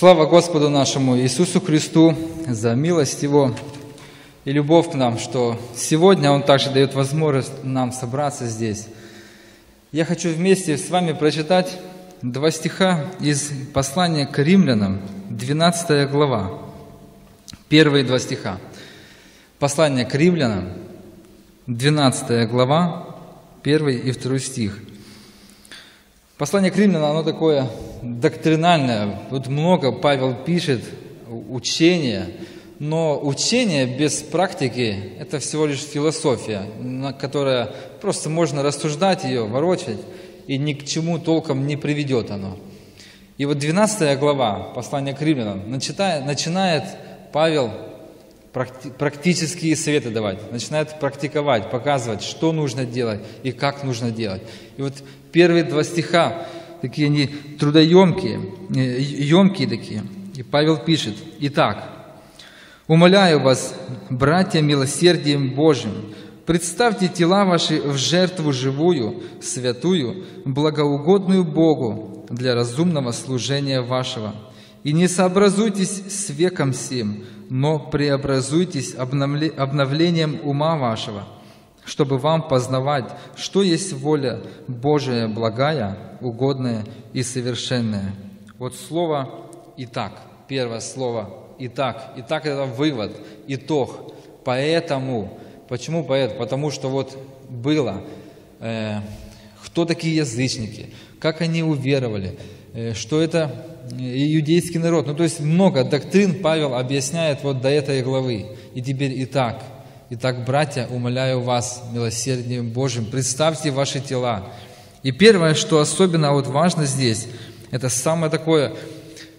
Слава Господу нашему Иисусу Христу за милость Его и любовь к нам, что сегодня Он также дает возможность нам собраться здесь. Я хочу вместе с вами прочитать два стиха из послания к римлянам, 12 глава, первые два стиха. Послание к римлянам, 12 глава, первый и второй стих – Послание к римлянам, оно такое доктринальное. Вот много Павел пишет учения, но учение без практики – это всего лишь философия, которая просто можно рассуждать ее, ворочать, и ни к чему толком не приведет оно. И вот 12 глава послания к римлянам начинает, начинает Павел практические советы давать, начинает практиковать, показывать, что нужно делать и как нужно делать. И вот Первые два стиха, такие они трудоемкие, емкие такие. И Павел пишет, «Итак, умоляю вас, братья, милосердием Божьим, представьте тела ваши в жертву живую, святую, благоугодную Богу для разумного служения вашего. И не сообразуйтесь с веком сим, но преобразуйтесь обновлением ума вашего, чтобы вам познавать, что есть воля Божия благая, угодная и совершенная. Вот слово «итак», первое слово «итак». «Итак» – это вывод, итог. Поэтому, почему поэт? Потому что вот было, э, кто такие язычники, как они уверовали, э, что это иудейский народ. Ну, то есть много доктрин Павел объясняет вот до этой главы. И теперь «итак», Итак, братья, умоляю вас милосердием Божьим, представьте ваши тела. И первое, что особенно вот важно здесь, это самое такое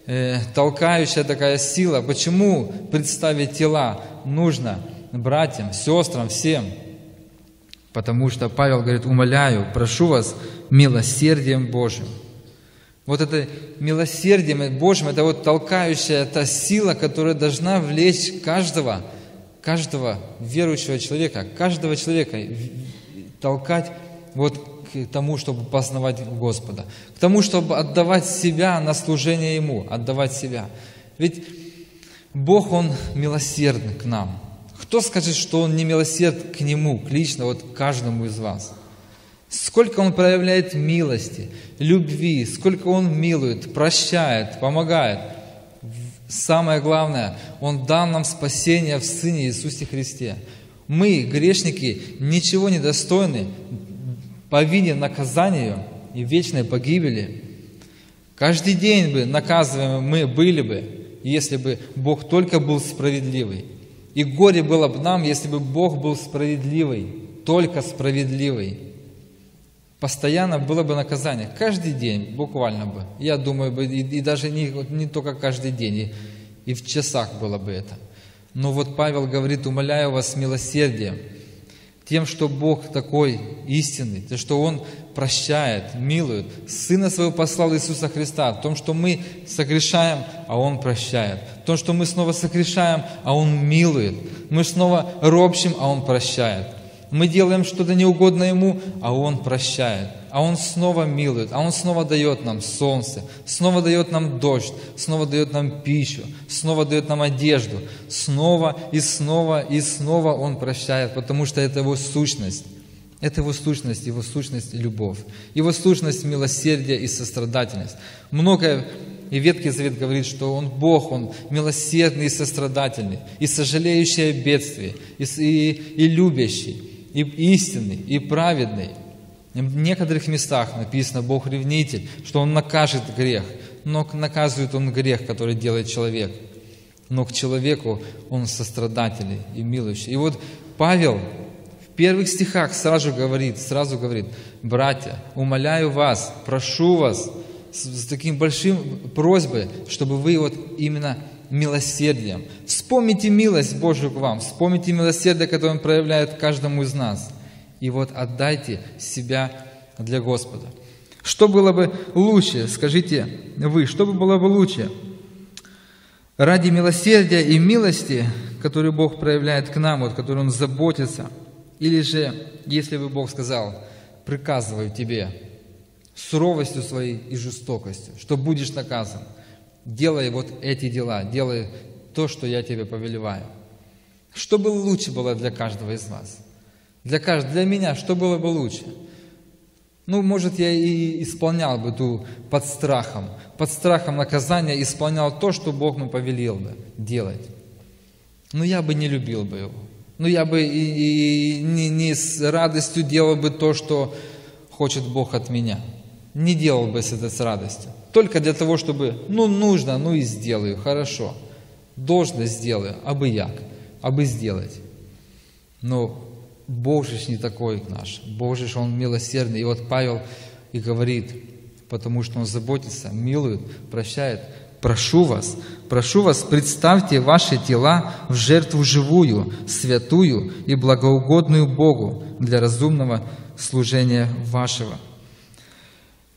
э, толкающая такая сила. Почему представить тела нужно братьям, сестрам, всем? Потому что Павел говорит, умоляю, прошу вас милосердием Божьим. Вот это милосердием Божьим, это вот толкающая та сила, которая должна влечь каждого – каждого верующего человека, каждого человека толкать вот к тому, чтобы познавать Господа, к тому, чтобы отдавать себя на служение Ему, отдавать себя. Ведь Бог, Он милосердный к нам. Кто скажет, что Он не милосерд к Нему, к лично, вот каждому из вас? Сколько Он проявляет милости, любви, сколько Он милует, прощает, помогает – Самое главное, Он дал нам спасение в Сыне Иисусе Христе. Мы, грешники, ничего не достойны по вине наказанию и вечной погибели. Каждый день бы наказываемы мы были бы, если бы Бог только был справедливый. И горе было бы нам, если бы Бог был справедливый, только справедливый. Постоянно было бы наказание, каждый день, буквально бы. Я думаю, бы, и, и даже не, не только каждый день, и, и в часах было бы это. Но вот Павел говорит, умоляю вас милосердием, тем, что Бог такой истинный, то, что Он прощает, милует. Сына Своего послал Иисуса Христа, в том, что мы согрешаем, а Он прощает. В том, что мы снова согрешаем, а Он милует. Мы снова ропщим, а Он прощает мы делаем что-то неугодное Ему, а Он прощает, а Он снова милует, а Он снова дает нам солнце, снова дает нам дождь, снова дает нам пищу, снова дает нам одежду, снова и снова и снова Он прощает, потому что это Его сущность. Это Его сущность, Его сущность – любовь. Его сущность – милосердие и сострадательность. Многое и Ветхий Завет говорит, что Он Бог, Он милосердный и сострадательный, и сожалеющий о бедствии, и, и, и любящий и истинный, и праведный. В некоторых местах написано Бог ревнитель, что Он накажет грех, но наказывает Он грех, который делает человек. Но к человеку Он сострадательный и милующий. И вот Павел в первых стихах сразу говорит, сразу говорит, братья, умоляю вас, прошу вас, с таким большим просьбой, чтобы вы вот именно милосердием. Вспомните милость Божию к вам, вспомните милосердие, которое Он проявляет каждому из нас. И вот отдайте себя для Господа. Что было бы лучше, скажите вы, что бы было бы лучше? Ради милосердия и милости, которые Бог проявляет к нам, вот, который Он заботится, или же, если бы Бог сказал, приказываю тебе суровостью своей и жестокостью, что будешь наказан – Делай вот эти дела, делай то, что я тебе повелеваю. Что было лучше было для каждого из вас? Для, каждого, для меня что было бы лучше? Ну, может, я и исполнял бы ту под страхом, под страхом наказания исполнял то, что Бог мне повелел бы делать. Но я бы не любил бы его. Но я бы и, и не, не с радостью делал бы то, что хочет Бог от меня. Не делал бы это с радостью. Только для того, чтобы, ну, нужно, ну и сделаю, хорошо. Должно сделаю, а бы як, а бы сделать. Но Бог же не такой наш. Бог же Он милосердный. И вот Павел и говорит, потому что Он заботится, милует, прощает. Прошу вас, прошу вас, представьте ваши тела в жертву живую, святую и благоугодную Богу для разумного служения вашего.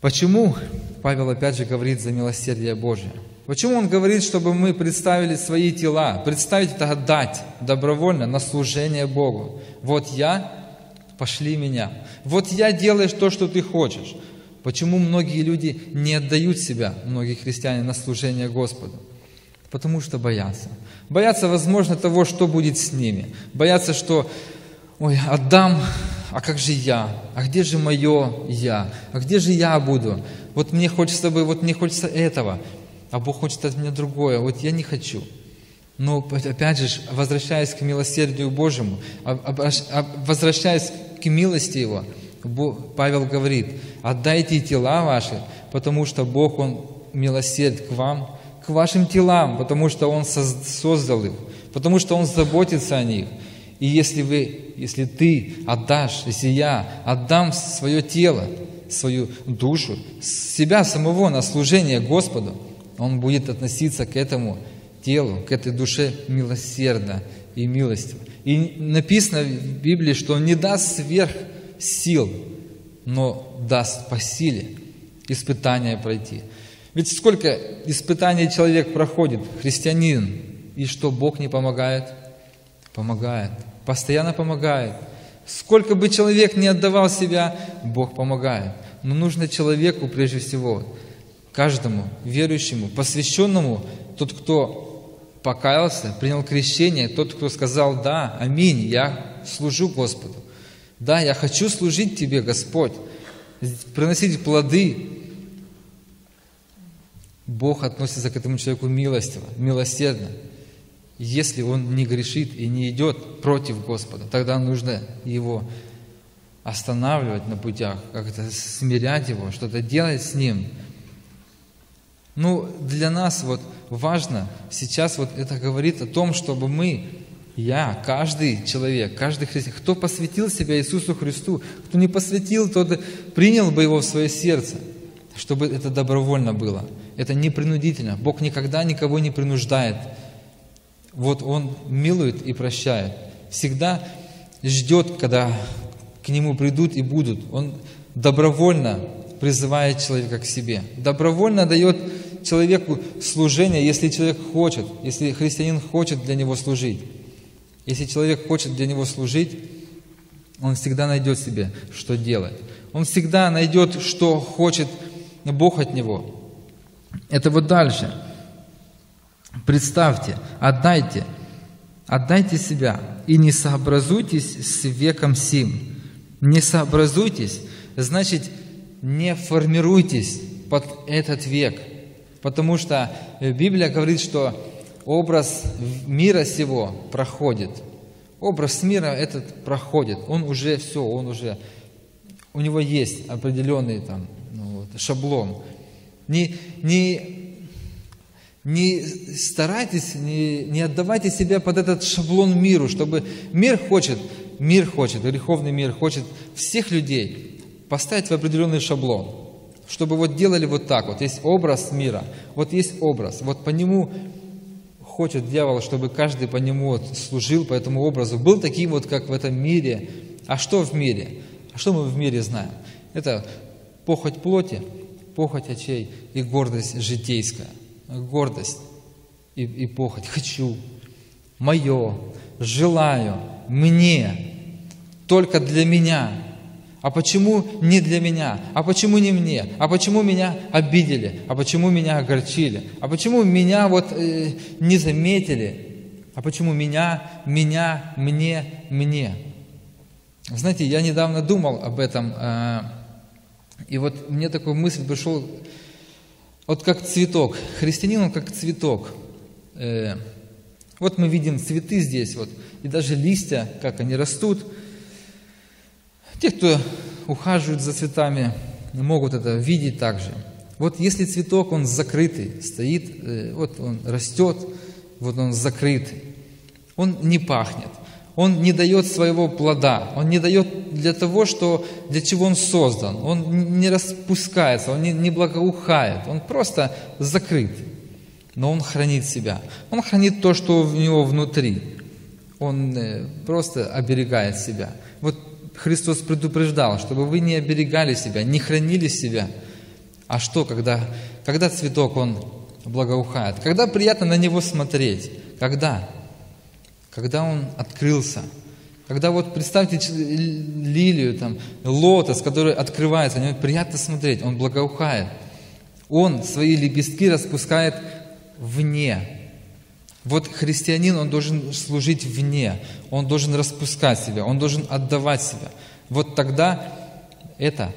Почему Павел опять же говорит за милосердие Божие? Почему он говорит, чтобы мы представили свои тела, представить это отдать добровольно на служение Богу? Вот я, пошли меня. Вот я делаю то, что ты хочешь. Почему многие люди не отдают себя, многие христиане, на служение Господу? Потому что боятся. Боятся, возможно, того, что будет с ними. Боятся, что, ой, отдам, а как же я? А где же мое я? А где же я буду? Вот мне хочется бы, вот мне хочется этого, а Бог хочет от меня другое. Вот я не хочу. Но опять же, возвращаясь к милосердию Божьему, а, а, а, возвращаясь к милости Его, Павел говорит, отдайте тела ваши, потому что Бог, Он милосерд к вам, к вашим телам, потому что Он создал их, потому что Он заботится о них. И если вы, если ты отдашь, если я отдам свое тело, свою душу, себя самого на служение Господу, Он будет относиться к этому телу, к этой душе милосердно и милостиво. И написано в Библии, что Он не даст сверх сил, но даст по силе испытания пройти. Ведь сколько испытаний человек проходит, христианин, и что Бог не помогает? Помогает, постоянно помогает. Сколько бы человек не отдавал себя, Бог помогает. Но нужно человеку прежде всего, каждому верующему, посвященному, тот, кто покаялся, принял крещение, тот, кто сказал, да, аминь, я служу Господу. Да, я хочу служить Тебе, Господь, приносить плоды. Бог относится к этому человеку милостиво, милосердно. Если он не грешит и не идет против Господа, тогда нужно его останавливать на путях, как-то смирять его, что-то делать с ним. Ну, для нас вот важно сейчас вот это говорит о том, чтобы мы я, каждый человек, каждый христианин, кто посвятил себя Иисусу Христу, кто не посвятил, тот принял бы его в свое сердце, чтобы это добровольно было. Это не принудительно. Бог никогда никого не принуждает. Вот Он милует и прощает. Всегда ждет, когда к Нему придут и будут. Он добровольно призывает человека к себе. Добровольно дает человеку служение, если человек хочет, если христианин хочет для него служить. Если человек хочет для него служить, он всегда найдет себе, что делать. Он всегда найдет, что хочет Бог от него. Это вот дальше. Представьте, отдайте, отдайте себя и не сообразуйтесь с веком сим. Не сообразуйтесь, значит, не формируйтесь под этот век. Потому что Библия говорит, что образ мира сего проходит. Образ мира этот проходит. Он уже все, он уже, у него есть определенный там, ну, вот, шаблон. Не, не, не старайтесь, не, не отдавайте себя под этот шаблон миру, чтобы мир хочет, мир хочет, греховный мир хочет всех людей поставить в определенный шаблон, чтобы вот делали вот так вот. Есть образ мира, вот есть образ, вот по нему хочет дьявол, чтобы каждый по нему вот служил, по этому образу, был таким вот, как в этом мире. А что в мире? А что мы в мире знаем? Это похоть плоти, похоть очей и гордость житейская. Гордость и, и похоть. Хочу, мое, желаю, мне, только для меня. А почему не для меня? А почему не мне? А почему меня обидели? А почему меня огорчили? А почему меня вот э, не заметили? А почему меня, меня, мне, мне? Знаете, я недавно думал об этом, э, и вот мне такая мысль пришел, вот как цветок. Христианин, он как цветок. Э, вот мы видим цветы здесь, вот, и даже листья, как они растут – те, кто ухаживают за цветами, могут это видеть также. Вот если цветок, он закрытый, стоит, э, вот он растет, вот он закрытый, он не пахнет, он не дает своего плода, он не дает для того, что, для чего он создан, он не распускается, он не, не благоухает, он просто закрыт, но он хранит себя, он хранит то, что в него внутри, он э, просто оберегает себя. Вот Христос предупреждал, чтобы вы не оберегали себя, не хранили себя. А что, когда, когда цветок, он благоухает? Когда приятно на него смотреть? Когда? Когда он открылся. Когда вот представьте лилию, там, лотос, который открывается, на него приятно смотреть, он благоухает. Он свои лепестки распускает вне вот христианин, он должен служить вне, он должен распускать себя, он должен отдавать себя. Вот тогда это,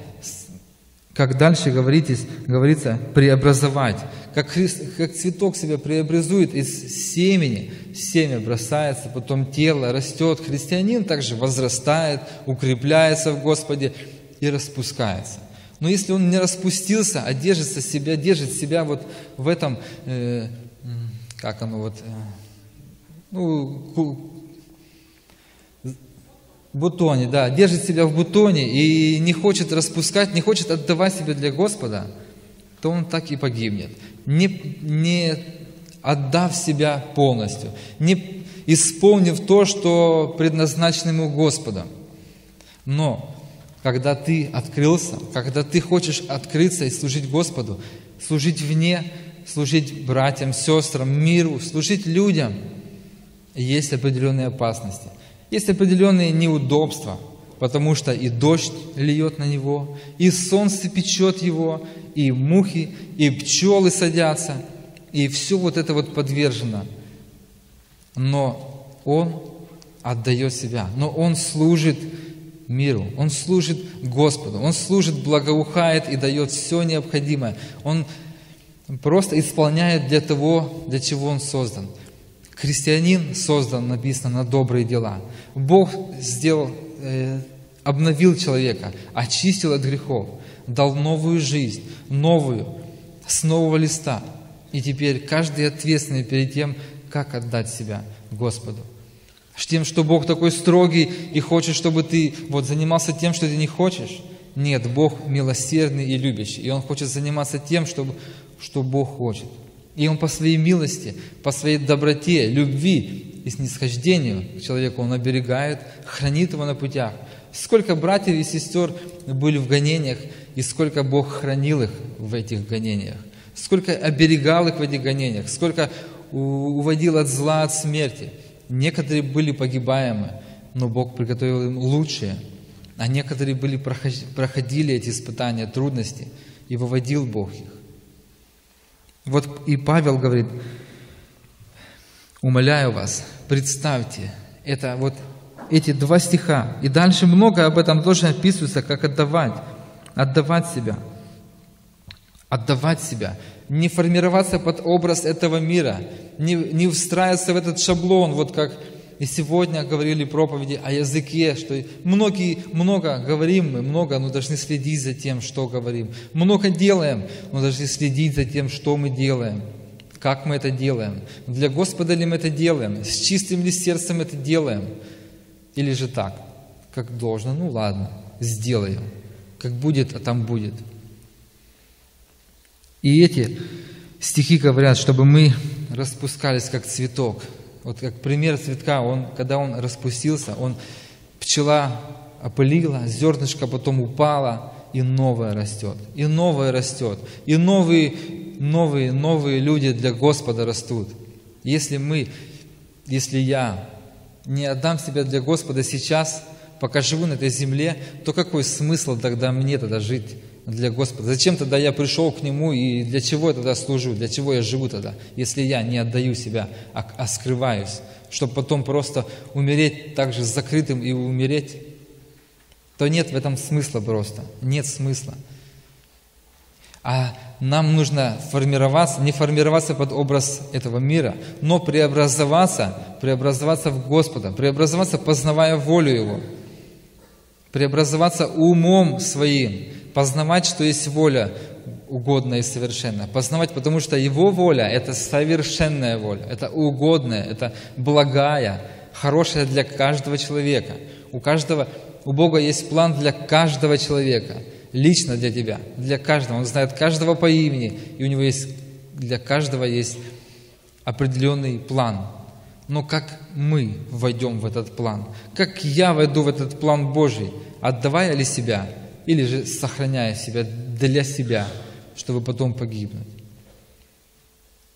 как дальше говоритесь, говорится, преобразовать. Как, Христ, как цветок себя преобразует из семени, семя бросается, потом тело растет. Христианин также возрастает, укрепляется в Господе и распускается. Но если он не распустился, а держится себя, держит себя вот в этом э, как оно вот, э, ну, бутоне, да, держит себя в бутоне и не хочет распускать, не хочет отдавать себя для Господа, то он так и погибнет. Не, не отдав себя полностью, не исполнив то, что предназначено ему Господом. Но когда ты открылся, когда ты хочешь открыться и служить Господу, служить вне служить братьям, сестрам, миру, служить людям, есть определенные опасности. Есть определенные неудобства, потому что и дождь льет на него, и солнце печет его, и мухи, и пчелы садятся, и все вот это вот подвержено. Но он отдает себя, но он служит миру, он служит Господу, он служит, благоухает и дает все необходимое. Он просто исполняет для того, для чего он создан. Христианин создан, написано, на добрые дела. Бог сделал, э, обновил человека, очистил от грехов, дал новую жизнь, новую, с нового листа. И теперь каждый ответственный перед тем, как отдать себя Господу. С тем, что Бог такой строгий и хочет, чтобы ты вот занимался тем, что ты не хочешь. Нет, Бог милосердный и любящий. И Он хочет заниматься тем, чтобы что Бог хочет. И Он по своей милости, по своей доброте, любви и снисхождению к человеку Он оберегает, хранит его на путях. Сколько братьев и сестер были в гонениях, и сколько Бог хранил их в этих гонениях. Сколько оберегал их в этих гонениях, сколько уводил от зла, от смерти. Некоторые были погибаемы, но Бог приготовил им лучшее. А некоторые были, проходили эти испытания, трудности, и выводил Бог их. Вот и Павел говорит, умоляю вас, представьте, это вот эти два стиха. И дальше много об этом тоже описывается, как отдавать, отдавать себя, отдавать себя, не формироваться под образ этого мира, не, не встраиваться в этот шаблон, вот как и сегодня говорили проповеди о языке, что многие, много говорим мы, много, но должны следить за тем, что говорим. Много делаем, но должны следить за тем, что мы делаем. Как мы это делаем? Для Господа ли мы это делаем? С чистым ли сердцем это делаем? Или же так, как должно? Ну ладно, сделаем. Как будет, а там будет. И эти стихи говорят, чтобы мы распускались, как цветок – вот как пример цветка, он, когда он распустился, он, пчела опылила, зернышко потом упало, и новое растет, и новое растет, и новые, новые, новые люди для Господа растут. Если мы, если я не отдам себя для Господа сейчас, пока живу на этой земле, то какой смысл тогда мне тогда жить для Господа? Зачем тогда я пришел к Нему и для чего я тогда служу? Для чего я живу тогда, если я не отдаю себя, а, а скрываюсь? Чтобы потом просто умереть так же закрытым и умереть? То нет в этом смысла просто. Нет смысла. А нам нужно формироваться, не формироваться под образ этого мира, но преобразоваться, преобразоваться в Господа, преобразоваться, познавая волю Его, преобразоваться умом своим, познавать, что есть воля угодная и совершенная. Познавать, потому что Его воля – это совершенная воля, это угодная, это благая, хорошая для каждого человека. У каждого, у Бога есть план для каждого человека – лично для тебя, для каждого. Он знает каждого по имени, и у него есть для каждого есть определенный план. Но как мы войдем в этот план? Как я войду в этот план Божий, отдавая ли себя, или же сохраняя себя для себя, чтобы потом погибнуть?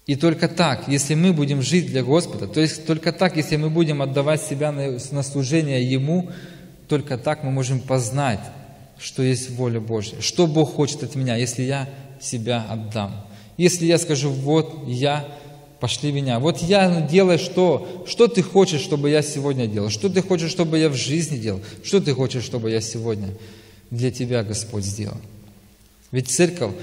И только так, если мы будем жить для Господа, то есть только так, если мы будем отдавать себя на, на служение Ему, только так мы можем познать что есть воля Божья. Что Бог хочет от меня, если я себя отдам. Если я скажу, вот я, пошли меня. Вот я делаю что? Что ты хочешь, чтобы я сегодня делал? Что ты хочешь, чтобы я в жизни делал? Что ты хочешь, чтобы я сегодня для тебя, Господь, сделал? Ведь церковь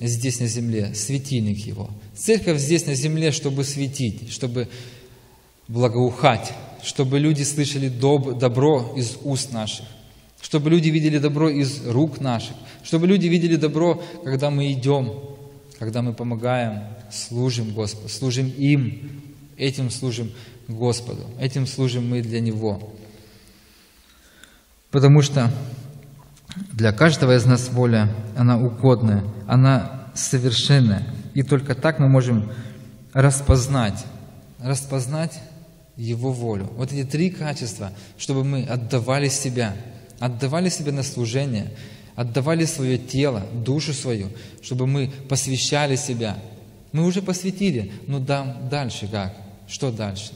здесь на земле, светильник его. Церковь здесь на земле, чтобы светить, чтобы благоухать, чтобы люди слышали доб- добро из уст наших чтобы люди видели добро из рук наших, чтобы люди видели добро, когда мы идем, когда мы помогаем, служим Господу, служим им, этим служим Господу, этим служим мы для Него. Потому что для каждого из нас воля, она угодная, она совершенная. И только так мы можем распознать, распознать Его волю. Вот эти три качества, чтобы мы отдавали себя – отдавали себя на служение, отдавали свое тело, душу свою, чтобы мы посвящали себя. Мы уже посвятили, но да, дальше как? Что дальше?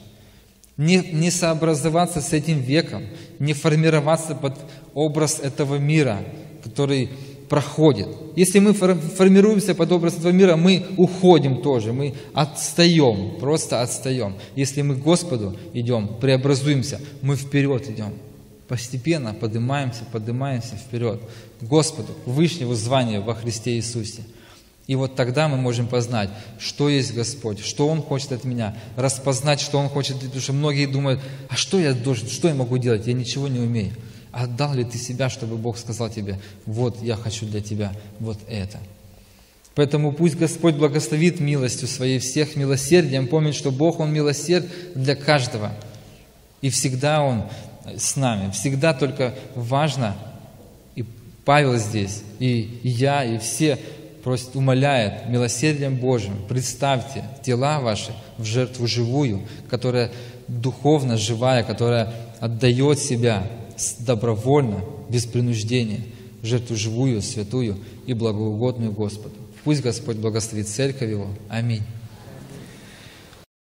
Не, не сообразоваться с этим веком, не формироваться под образ этого мира, который проходит. Если мы формируемся под образ этого мира, мы уходим тоже, мы отстаем, просто отстаем. Если мы к Господу идем, преобразуемся, мы вперед идем постепенно поднимаемся, поднимаемся вперед к Господу, к Вышнему званию во Христе Иисусе. И вот тогда мы можем познать, что есть Господь, что Он хочет от меня, распознать, что Он хочет, потому что многие думают, а что я должен, что я могу делать, я ничего не умею. А отдал ли ты себя, чтобы Бог сказал тебе, вот я хочу для тебя вот это. Поэтому пусть Господь благословит милостью своей всех милосердием, помнить, что Бог, Он милосерд для каждого. И всегда Он с нами. Всегда только важно, и Павел здесь, и я, и все просят, умоляют милосердием Божьим, представьте тела ваши в жертву живую, которая духовно живая, которая отдает себя добровольно, без принуждения, жертву живую, святую и благоугодную Господу. Пусть Господь благословит церковь Его. Аминь.